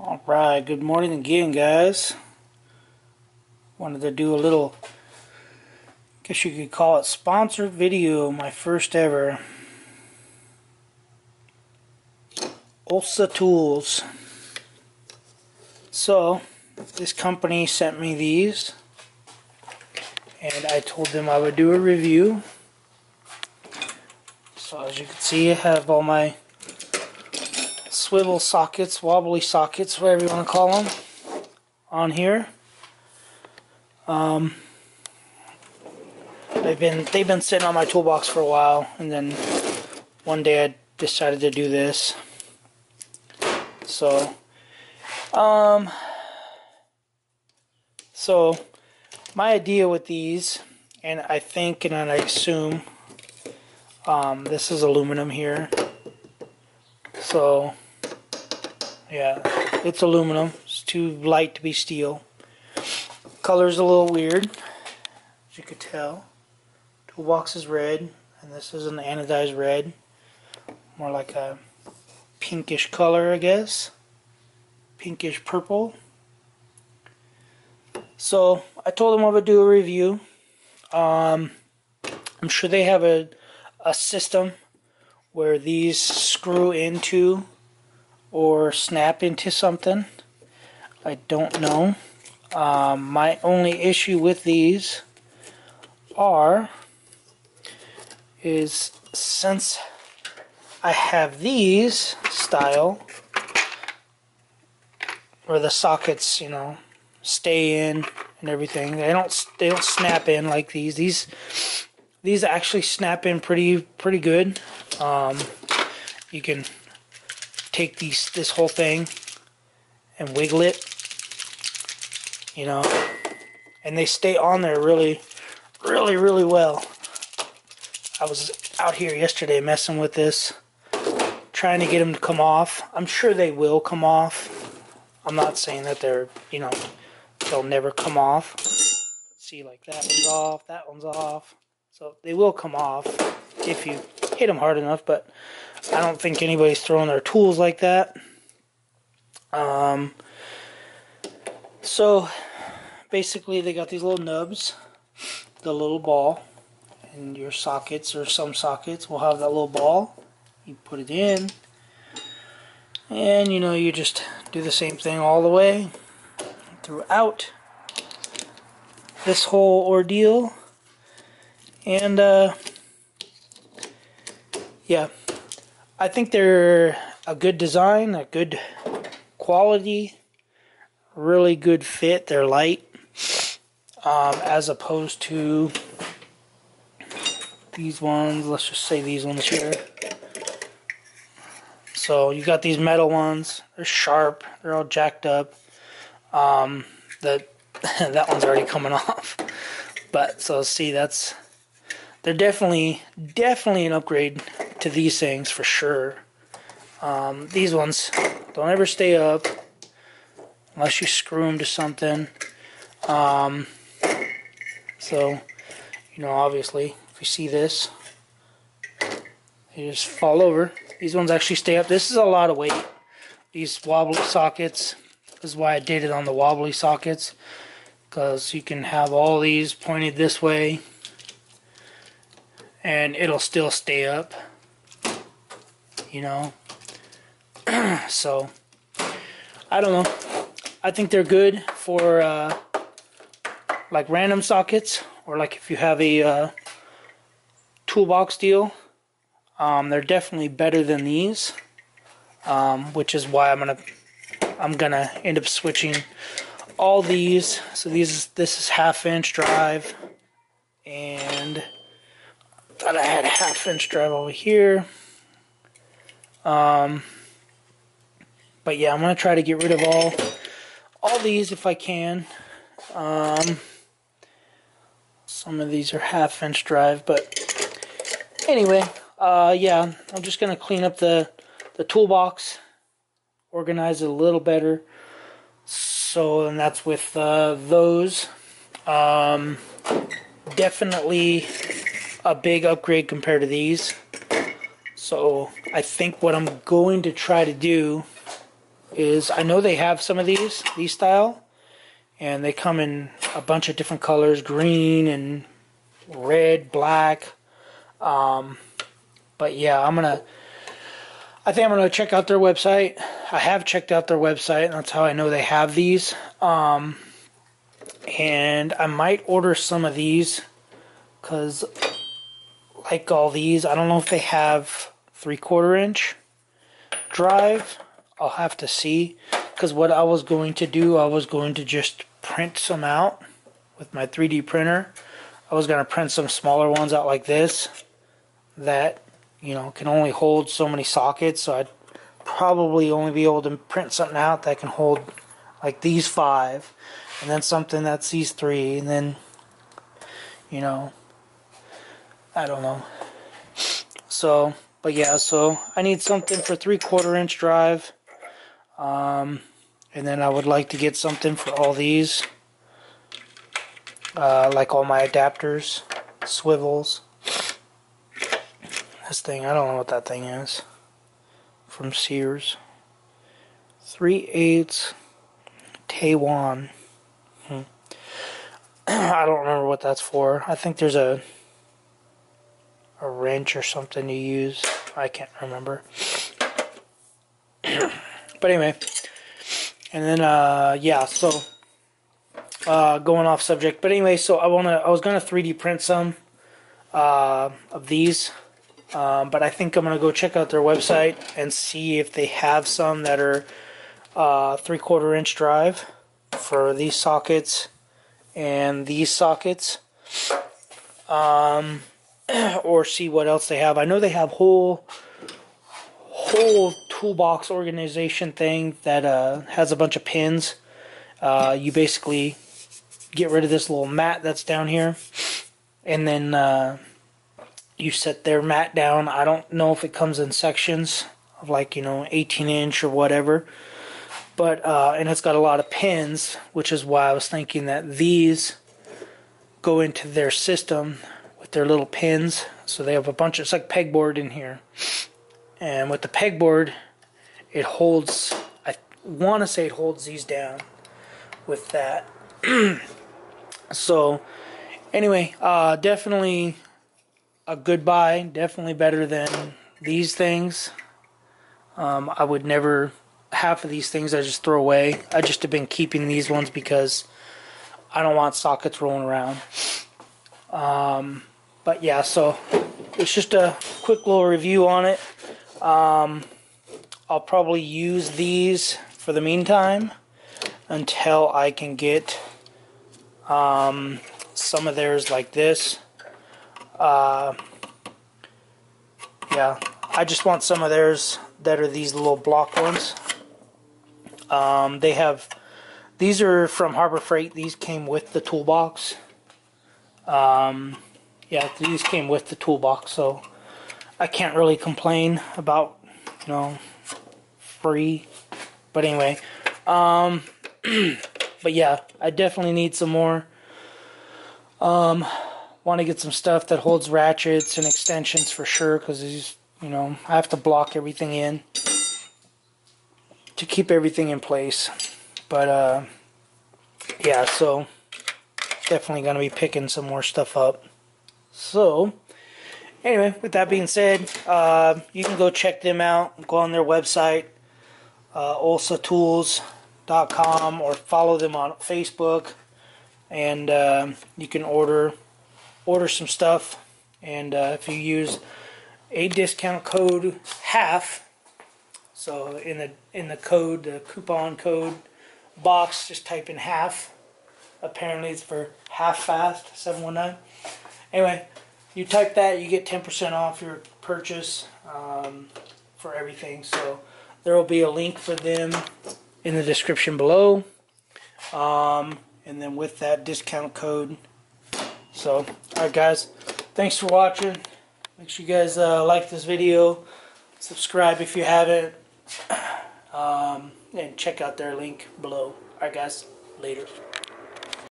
Alright, good morning again guys. Wanted to do a little, guess you could call it sponsored video, my first ever. Olsa Tools. So, this company sent me these and I told them I would do a review. So as you can see I have all my swivel sockets, wobbly sockets, whatever you want to call them, on here. Um, they've been they've been sitting on my toolbox for a while, and then one day I decided to do this. So, um, so my idea with these, and I think and I assume, um, this is aluminum here. So yeah, it's aluminum. It's too light to be steel. Color's a little weird, as you could tell. Toolbox is red, and this is an anodized red. More like a pinkish color, I guess. Pinkish purple. So, I told them I would do a review. Um, I'm sure they have a, a system where these screw into or snap into something. I don't know. Um, my only issue with these are is since I have these style where the sockets, you know, stay in and everything. They don't they don't snap in like these. These these actually snap in pretty pretty good. Um, you can take these this whole thing and wiggle it you know and they stay on there really really really well. I was out here yesterday messing with this trying to get them to come off. I'm sure they will come off. I'm not saying that they're you know they'll never come off. See like that one's off that one's off. So they will come off if you hit them hard enough but I don't think anybody's throwing their tools like that. Um, so basically, they got these little nubs, the little ball, and your sockets or some sockets will have that little ball. You put it in, and you know, you just do the same thing all the way throughout this whole ordeal. And, uh, yeah, I think they're a good design, a good quality, really good fit. They're light, um, as opposed to these ones. Let's just say these ones here. So you got these metal ones. They're sharp. They're all jacked up. Um, that that one's already coming off. But so see, that's they're definitely definitely an upgrade to these things for sure. Um, these ones don't ever stay up unless you screw them to something. Um, so, you know, obviously, if you see this, they just fall over. These ones actually stay up. This is a lot of weight. These wobbly sockets. This is why I did it on the wobbly sockets. Because you can have all these pointed this way. And it'll still stay up you know. so, I don't know. I think they're good for uh, like random sockets or like if you have a uh, toolbox deal. Um, they're definitely better than these, um, which is why I'm gonna I'm gonna end up switching all these. So these this is half inch drive, and thought I had a half inch drive over here. Um, but yeah, I'm gonna try to get rid of all all these if I can. Um, some of these are half inch drive, but anyway, uh, yeah, I'm just gonna clean up the the toolbox, organize it a little better. So, and that's with uh, those. Um, definitely a big upgrade compared to these. So I think what I'm going to try to do is I know they have some of these, these style, and they come in a bunch of different colors, green and red, black. Um, but yeah, I'm gonna. I think I'm gonna check out their website. I have checked out their website, and that's how I know they have these. Um, and I might order some of these because, like all these, I don't know if they have three quarter inch drive. I'll have to see because what I was going to do, I was going to just print some out with my 3D printer. I was going to print some smaller ones out like this that you know can only hold so many sockets so I'd probably only be able to print something out that can hold like these five and then something that's these three and then you know I don't know so but yeah so I need something for three quarter inch drive um, and then I would like to get something for all these uh, like all my adapters swivels this thing, I don't know what that thing is. From Sears. 3 8 Taiwan. Hmm. I don't remember what that's for. I think there's a a wrench or something to use. I can't remember. but anyway, and then uh, yeah, so uh, going off subject. But anyway, so I wanna I was gonna 3D print some uh, of these. Um, but I think I'm gonna go check out their website and see if they have some that are uh, three quarter inch drive for these sockets and these sockets. Um, or see what else they have. I know they have whole whole toolbox organization thing that uh, has a bunch of pins. Uh, you basically get rid of this little mat that's down here, and then uh, you set their mat down. I don't know if it comes in sections of like, you know, 18 inch or whatever. But, uh, and it's got a lot of pins, which is why I was thinking that these go into their system with their little pins. So they have a bunch of, it's like pegboard in here. And with the pegboard, it holds, I want to say it holds these down with that. so, anyway, uh, definitely a good buy. Definitely better than these things. Um, I would never half of these things I just throw away. I just have been keeping these ones because I don't want sockets rolling around. Um, but yeah, so it's just a quick little review on it. Um, I'll probably use these for the meantime until I can get um, some of theirs like this. Uh, yeah, I just want some of theirs that are these little block ones. Um, they have, these are from Harbor Freight. These came with the toolbox. Um, yeah, these came with the toolbox, so I can't really complain about, you know, free. But anyway, um, but yeah, I definitely need some more. Um, want to get some stuff that holds ratchets and extensions for sure because these, you know, I have to block everything in to keep everything in place. But, uh, yeah, so definitely going to be picking some more stuff up. So, anyway, with that being said, uh, you can go check them out. Go on their website, uh, olsatools.com, or follow them on Facebook. And uh, you can order order some stuff and uh, if you use a discount code half so in the in the code the coupon code box just type in half apparently it's for half fast 719 anyway you type that you get 10% off your purchase um, for everything. So there will be a link for them in the description below. Um, and then with that discount code. So, alright guys, thanks for watching. Make sure you guys uh, like this video, subscribe if you haven't, um, and check out their link below. Alright guys, later.